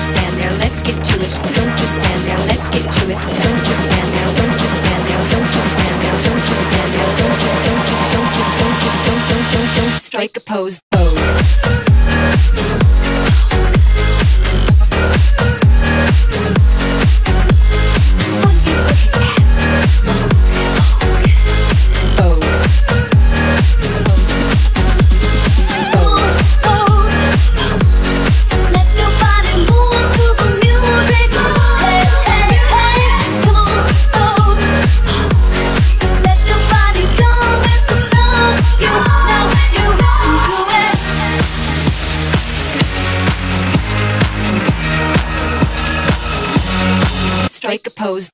just stand there, let's get to it. Don't just stand there, let's get to it. Don't just stand there, don't just stand there, don't just stand there, don't just stand there, don't just, don't just, don't just, don't just, don't, don't, don't, don't strike a pose. Pose. Quaker pose.